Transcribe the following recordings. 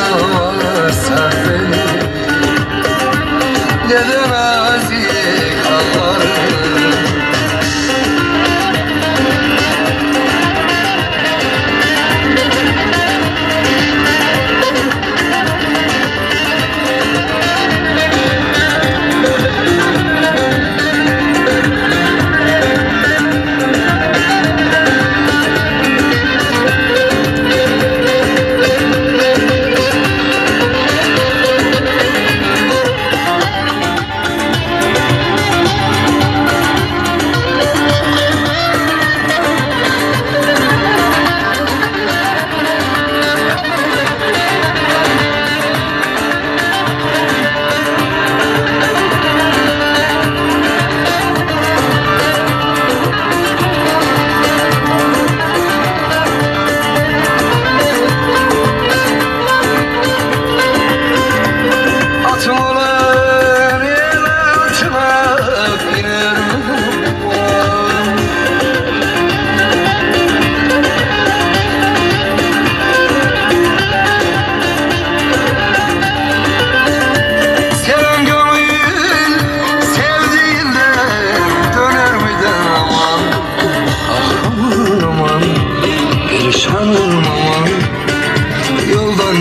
Oh.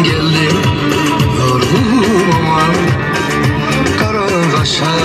geldi. Yorgunuma Kara kaşa